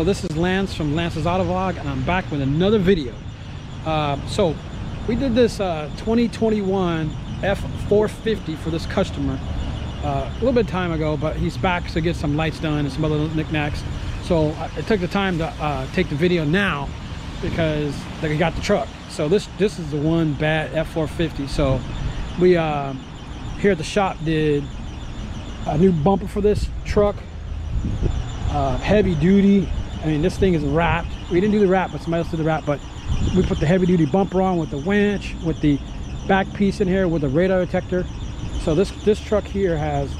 So this is Lance from Lance's Auto Vlog and I'm back with another video. Uh, so we did this uh, 2021 F450 for this customer uh, a little bit of time ago, but he's back to get some lights done and some other knickknacks. So I took the time to uh, take the video now because they got the truck. So this this is the one bad F450. So we uh, here at the shop did a new bumper for this truck uh, heavy duty I mean this thing is wrapped we didn't do the wrap but somebody else did the wrap but we put the heavy duty bumper on with the winch with the back piece in here with the radar detector. So this this truck here has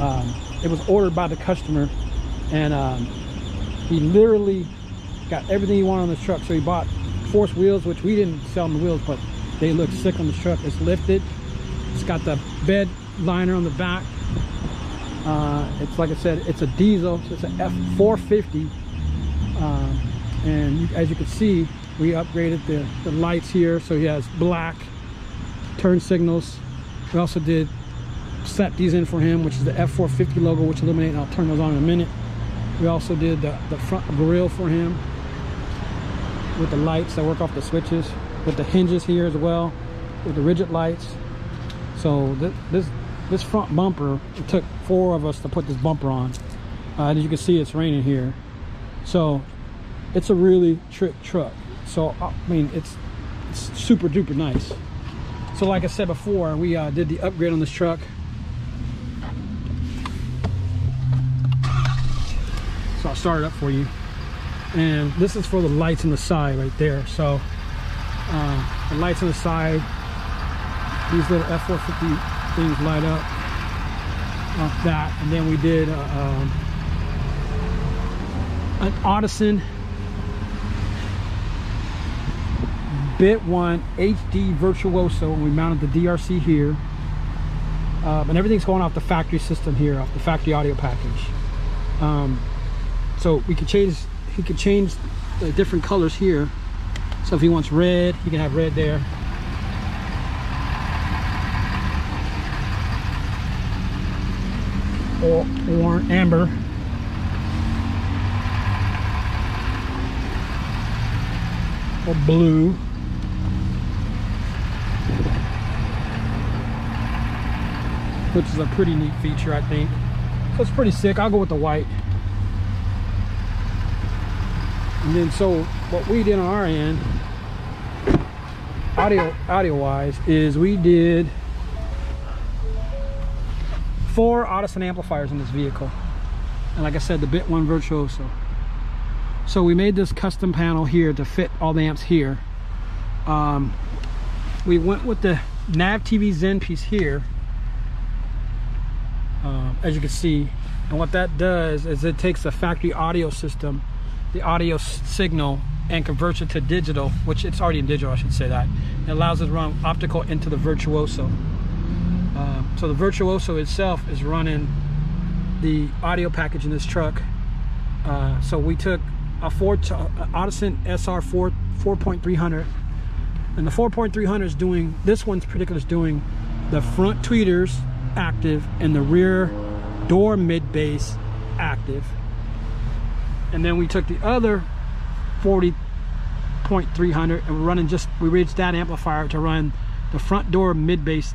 um, it was ordered by the customer and um, he literally got everything he wanted on this truck. So he bought force wheels which we didn't sell him the wheels but they look sick on this truck. It's lifted. It's got the bed liner on the back. Uh, it's like I said, it's a diesel, so it's an F450. Um, and as you can see, we upgraded the, the lights here, so he has black turn signals. We also did set these in for him, which is the F450 logo, which illuminate, and I'll turn those on in a minute. We also did the, the front grille for him with the lights that work off the switches, with the hinges here as well, with the rigid lights. So th this this front bumper it took four of us to put this bumper on uh, as you can see it's raining here so it's a really trick truck. So i mean it's, it's super duper nice. So like i said before we uh, did the upgrade on this truck. So i'll start it up for you. And this is for the lights on the side right there. So uh, the lights on the side these little f450 things light up off that. And then we did uh, um, an Audison bit one HD virtuoso and we mounted the DRC here. Um, and everything's going off the factory system here off the factory audio package. Um, so we could change he could change the different colors here. So if he wants red he can have red there. Or, or amber. Or blue. Which is a pretty neat feature, I think. So it's pretty sick. I'll go with the white. And then so what we did on our end, audio audio wise, is we did four Audison amplifiers in this vehicle. And like I said, the Bit 1 Virtuoso. So we made this custom panel here to fit all the amps here. Um, we went with the Nav TV Zen piece here, uh, as you can see. And what that does is it takes the factory audio system, the audio signal, and converts it to digital, which it's already in digital, I should say that. It allows it to run optical into the Virtuoso. Uh, so the Virtuoso itself is running the audio package in this truck. Uh, so we took a Ford uh, Audison SR 4 4.300 and the 4.300 is doing this one's particular is doing the front tweeters active and the rear door mid bass active. And then we took the other 40.300 and we're running just we raised that amplifier to run the front door mid bass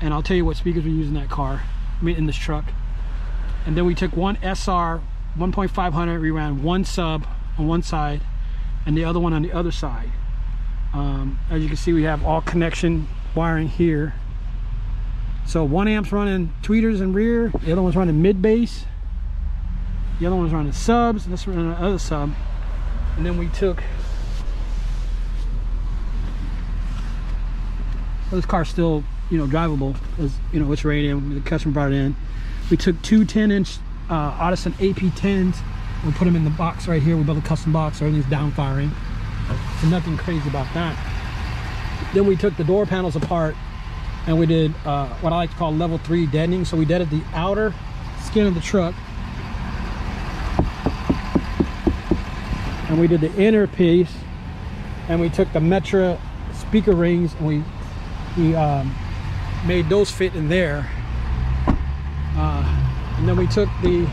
and I'll tell you what speakers we use in that car I mean in this truck. And then we took one SR 1.500 we ran one sub on one side and the other one on the other side um, as you can see we have all connection wiring here so one amp's running tweeters and rear the other one's running mid bass the other one's running subs and this running another sub and then we took well, this car's still you know, drivable as, you know, it's raining. The customer brought it in. We took two 10 inch uh, Audison AP10s. We put them in the box right here. We built a custom box. Everything's down firing. So nothing crazy about that. Then we took the door panels apart and we did uh, what I like to call level three deadening. So we deaded the outer skin of the truck. And we did the inner piece and we took the Metra speaker rings and we, we um, made those fit in there then we took the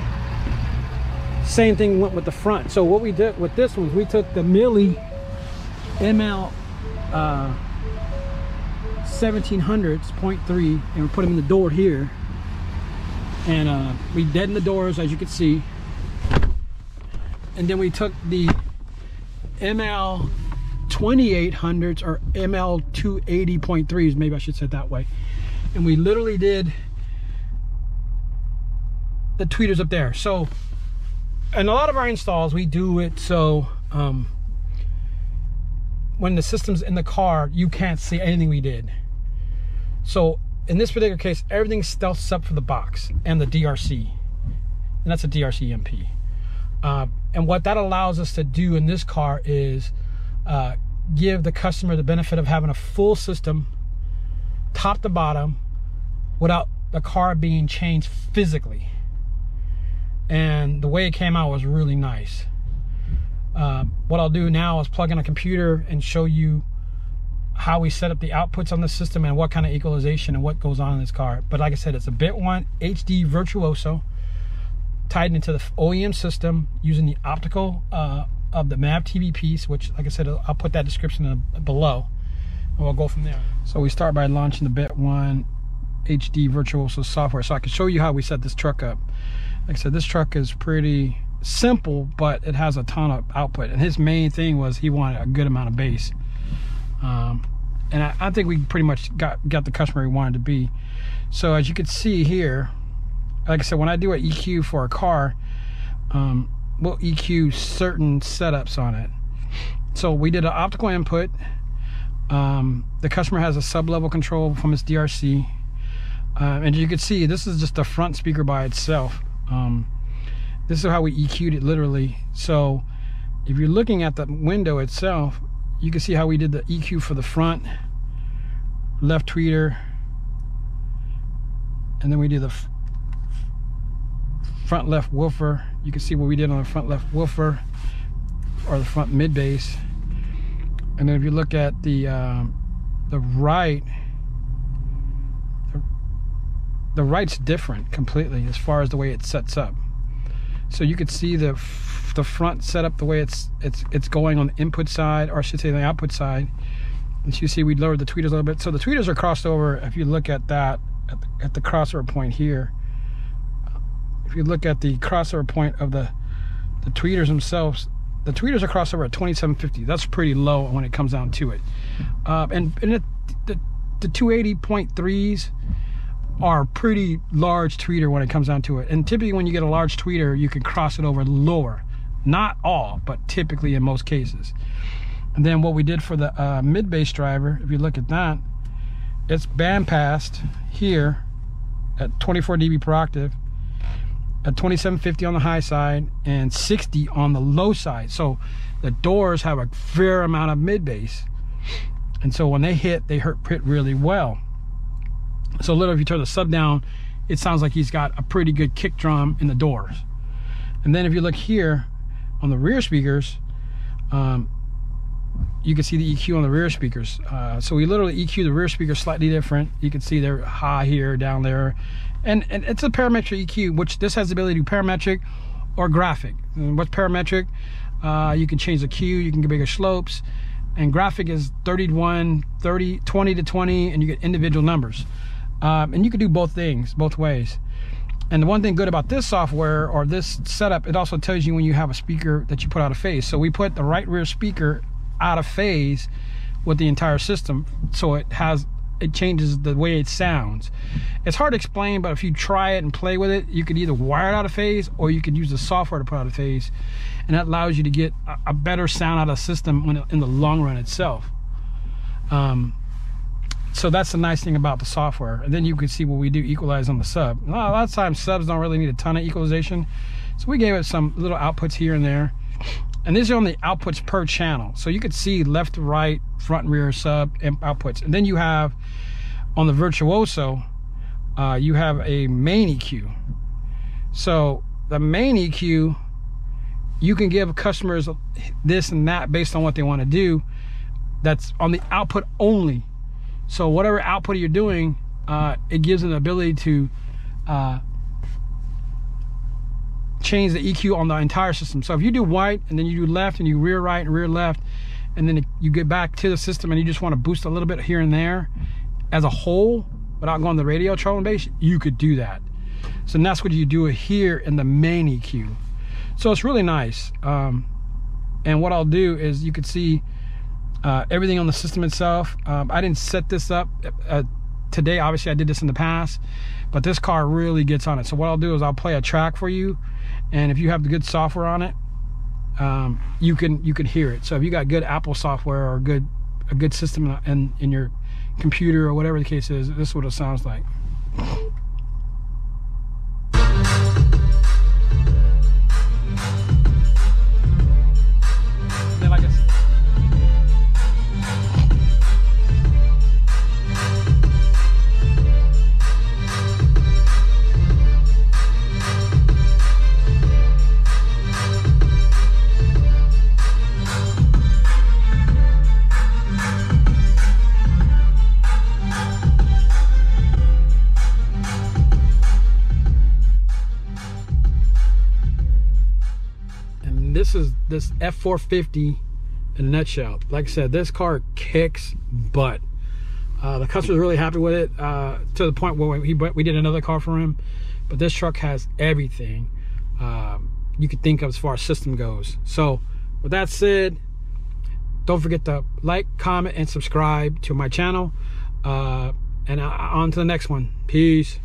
Same thing went with the front. So what we did with this one, we took the Mille ML uh, 1700s 0.3 and we put them in the door here. And uh, we deadened the doors as you can see. And then we took the ML 2800s or ML 280.3s, maybe I should say it that way. And we literally did the tweeters up there. So, in a lot of our installs, we do it so um, when the system's in the car, you can't see anything we did. So, in this particular case, everything stealths up for the box and the DRC. And that's a DRC MP. Uh, and what that allows us to do in this car is uh, give the customer the benefit of having a full system, top to bottom, without the car being changed physically. And the way it came out was really nice. Uh, what I'll do now is plug in a computer and show you how we set up the outputs on the system and what kind of equalization and what goes on in this car. But like I said, it's a Bit 1 HD Virtuoso tied into the OEM system using the optical uh, of the Nav TV piece, which, like I said, I'll put that description below, and we'll go from there. So we start by launching the Bit 1 HD Virtuoso software, so I can show you how we set this truck up. Like I said, this truck is pretty simple, but it has a ton of output. And his main thing was he wanted a good amount of bass. Um, and I, I, think we pretty much got, got the customer we wanted to be. So as you can see here, like I said, when I do an EQ for a car, um, we'll EQ certain setups on it. So we did an optical input. Um, the customer has a sub-level control from its DRC. Uh, and you can see, this is just the front speaker by itself. Um, this is how we EQ'd it literally. So if you're looking at the window itself, you can see how we did the EQ for the front, left tweeter, and then we did the front left woofer. You can see what we did on the front left woofer or the front mid bass. And then if you look at the uh, the right, the right's different completely as far as the way it sets up. So you could see the the front setup the way it's it's it's going on the input side, or I should say the output side. As you see, we lowered the tweeters a little bit. So the tweeters are crossed over. If you look at that at the, at the crossover point here, if you look at the crossover point of the the tweeters themselves, the tweeters are crossed over at 2750. That's pretty low when it comes down to it. Uh, and and it, the the 280.3s are pretty large tweeter when it comes down to it. And typically when you get a large tweeter, you can cross it over lower. Not all, but typically in most cases. And then what we did for the uh, mid bass driver, if you look at that, it's bandpassed here at 24 dB per octave at 2750 on the high side and 60 on the low side. So the doors have a fair amount of mid bass. And so when they hit, they hurt hit really well. So literally if you turn the sub down, it sounds like he's got a pretty good kick drum in the doors. And then if you look here on the rear speakers, um, you can see the EQ on the rear speakers. Uh, so we literally EQ the rear speakers slightly different. You can see they're high here, down there. And, and it's a parametric EQ, which this has the ability to parametric or graphic. And what's parametric? Uh, you can change the Q, you can get bigger slopes. And graphic is 31, 30, 20 to 20, and you get individual numbers. Um, and you can do both things, both ways. And the one thing good about this software or this setup, it also tells you when you have a speaker that you put out of phase. So we put the right rear speaker out of phase with the entire system. So it has, it changes the way it sounds. It's hard to explain, but if you try it and play with it, you could either wire it out of phase or you could use the software to put out of phase. And that allows you to get a, better sound out of the system in the long run itself. Um, so that's the nice thing about the software. And then you can see what we do equalize on the sub. A lot of times subs don't really need a ton of equalization. So we gave it some little outputs here and there. And these are only outputs per channel. So you could see left, right, front and rear sub and outputs. And then you have on the Virtuoso, uh, you have a main EQ. So the main EQ, you can give customers this and that based on what they want to do. That's on the output only so whatever output you're doing, uh, it gives an ability to uh, change the EQ on the entire system. So if you do white and then you do left and you rear right and rear left, and then you get back to the system and you just want to boost a little bit here and there as a whole without going to the radio and bass, you could do that. So that's what you do here in the main EQ. So it's really nice. Um, and what I'll do is you can see uh, everything on the system itself. Um, I didn't set this up uh, today. Obviously, I did this in the past, but this car really gets on it. So what I'll do is I'll play a track for you, and if you have the good software on it, um, you can you can hear it. So if you got good Apple software or good a good system in in your computer or whatever the case is, this is what it sounds like. This is this F450 in a nutshell. Like I said, this car kicks butt. Uh, the customer's really happy with it uh, to the point where we, we did another car for him. But this truck has everything um, you could think of as far as system goes. So with that said, don't forget to like, comment, and subscribe to my channel. Uh, and uh, on to the next one. Peace.